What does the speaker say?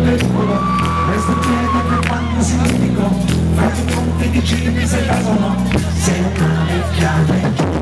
veicolo, resto piedi per quando si litigo, fra i conti di cibi se casano, se una vecchiata in